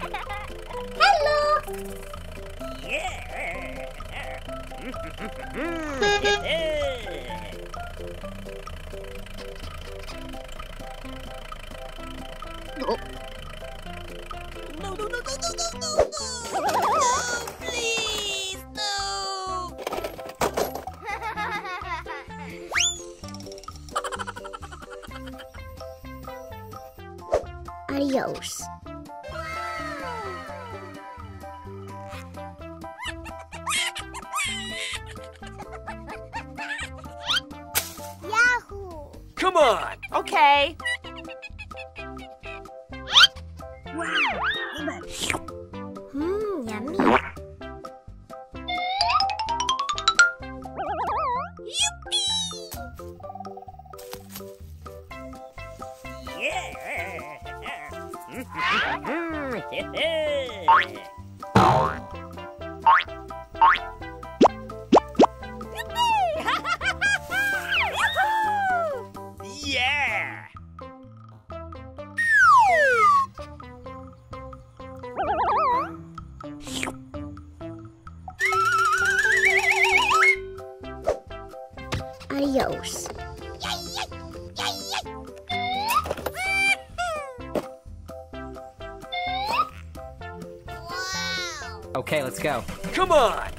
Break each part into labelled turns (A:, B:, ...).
A: Hello.
B: Oh,
C: No, no, no, no, no, no, no, no! No, please, no!
A: Adios.
D: Come on!
C: Okay.
E: Go.
D: Come on!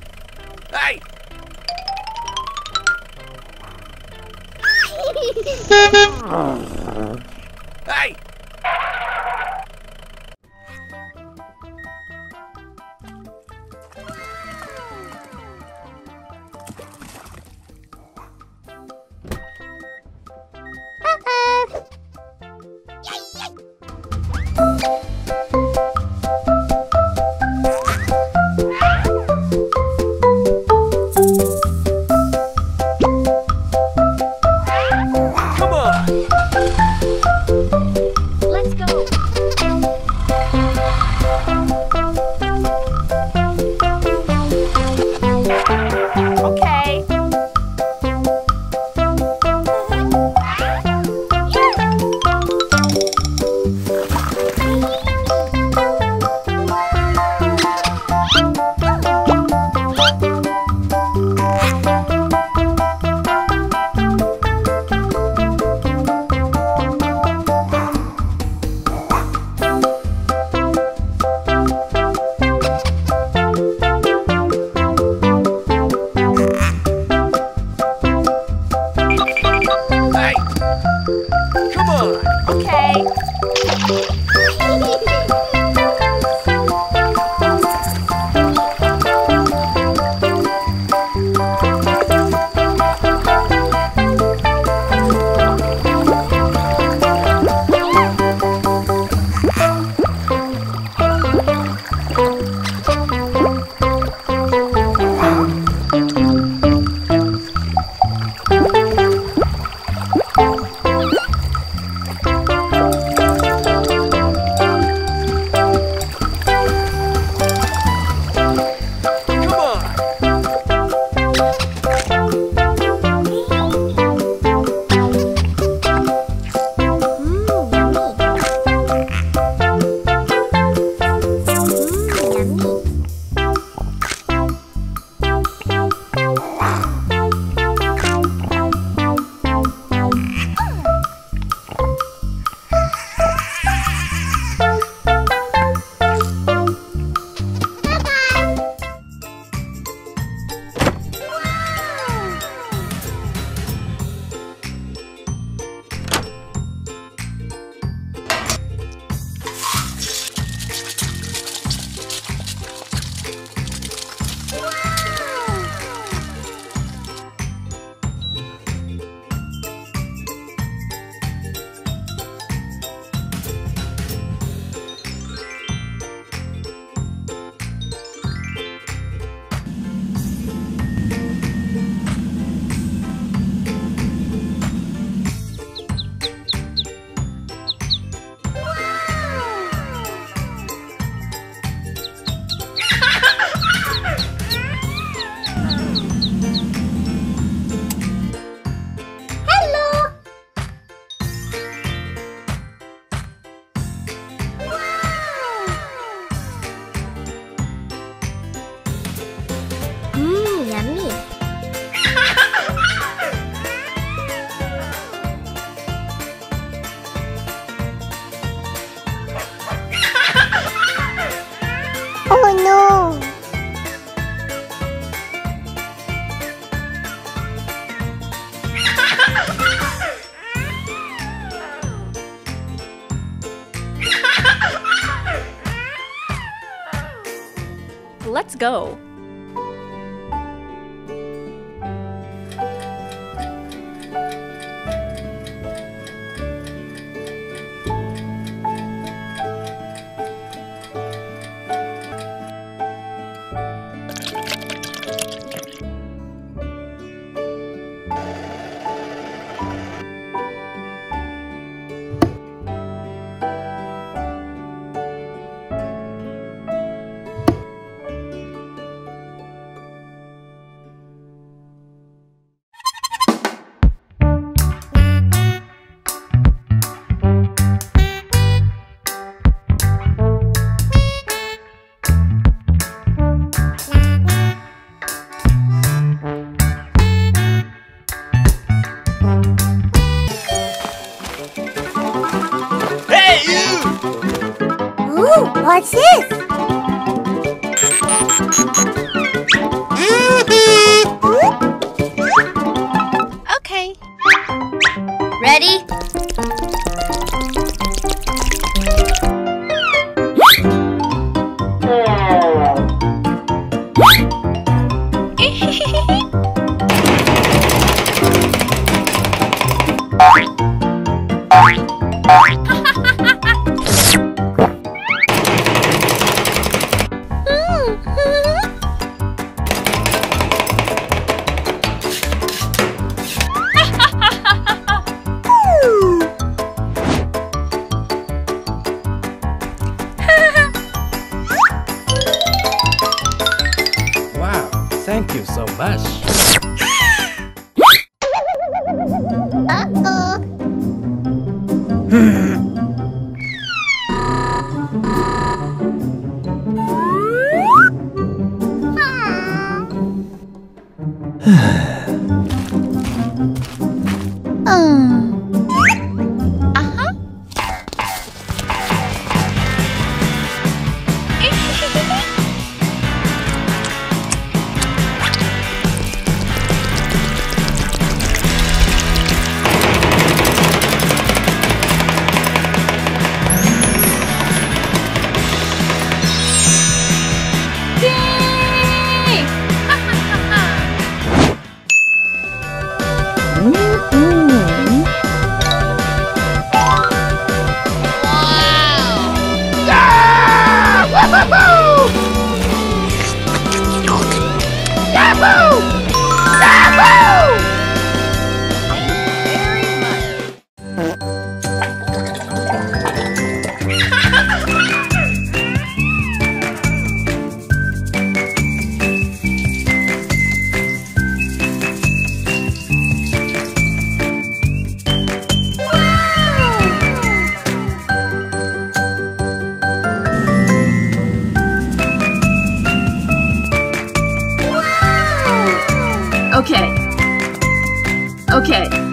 F: Let's go!
G: Ready?
H: Thank
A: Okay. Okay.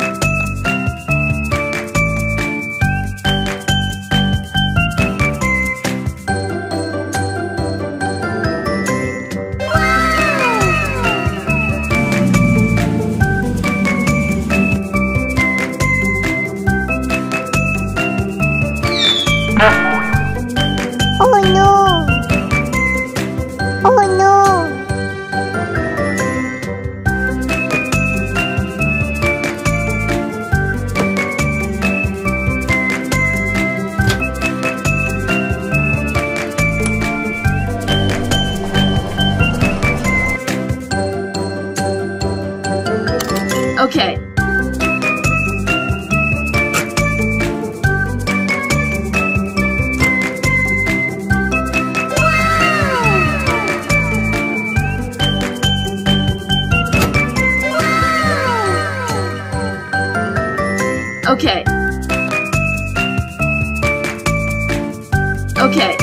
A: Okay.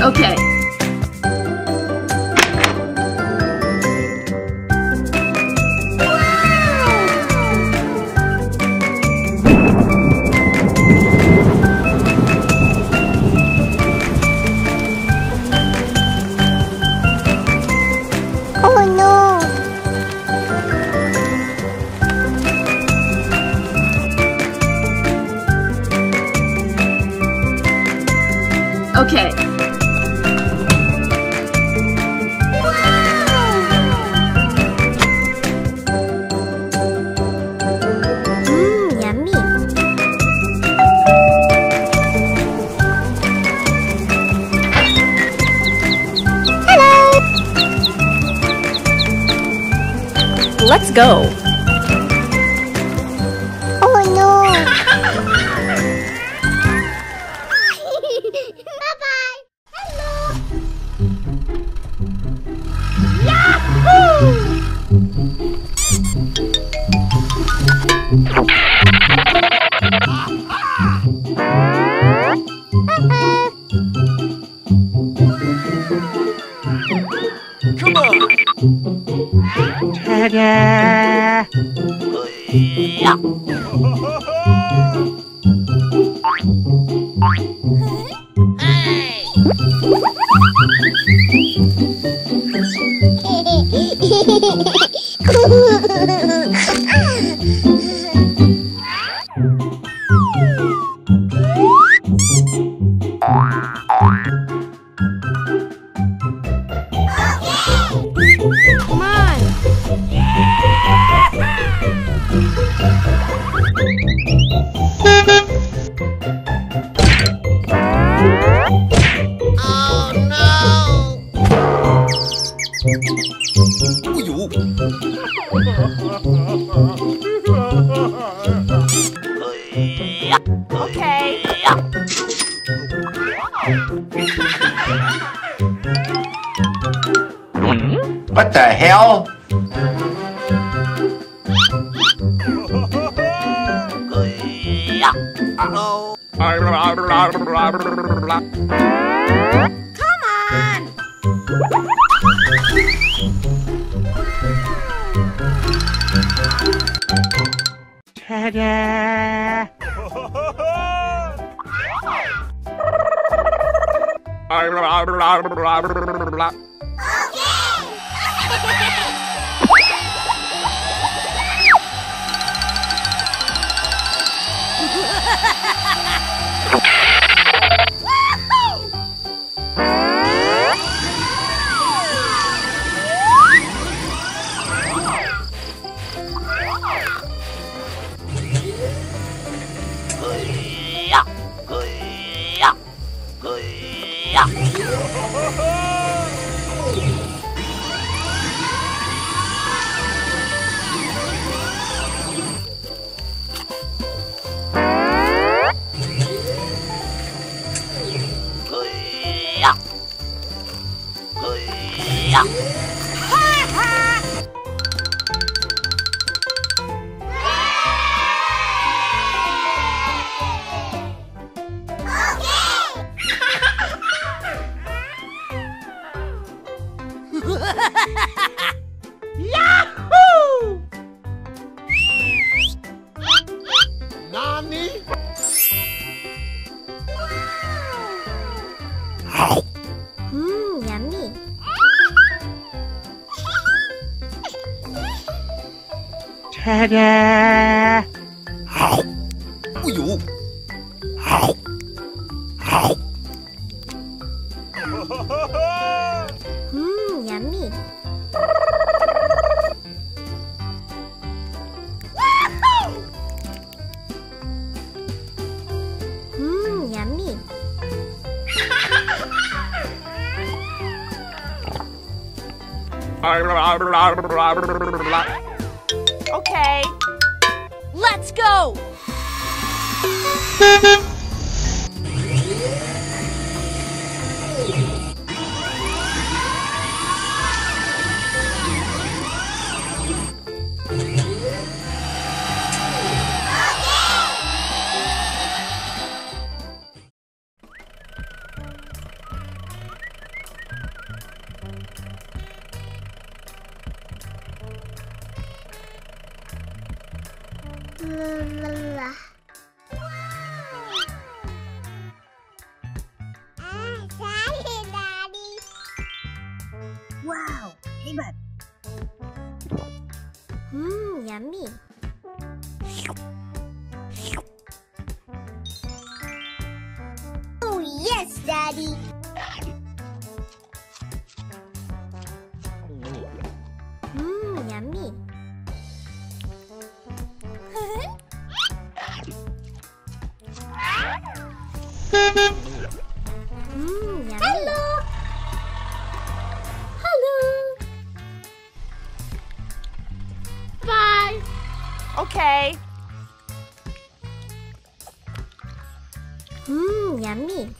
A: Okay. Okay.
I: Mmm, yummy.
A: Let's go.
I: Mmm, Mmm, yummy. Mmm, yummy.
A: Okay. Let's go.
I: Mmm, yummy. Oh, yes! Daddy.
A: Okay.
I: Mmm, yummy.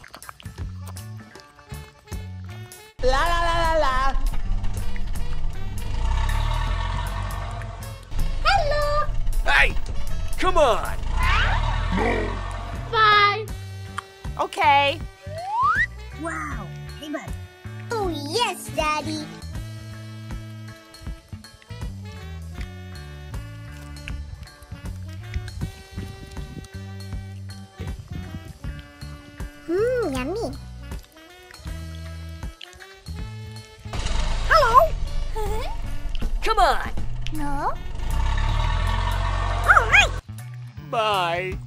C: La la la la la.
I: Hello.
D: Hey! Come on!
J: Bye.
A: Okay.
C: Wow. Hey, bud.
I: Oh, yes, Daddy.
C: On.
I: No? All right.
D: Bye.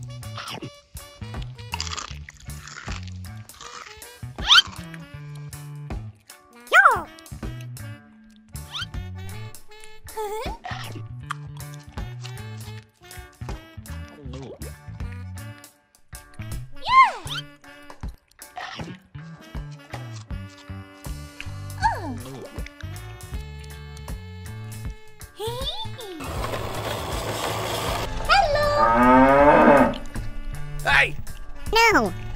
I: Hello.
D: Hey!
I: No.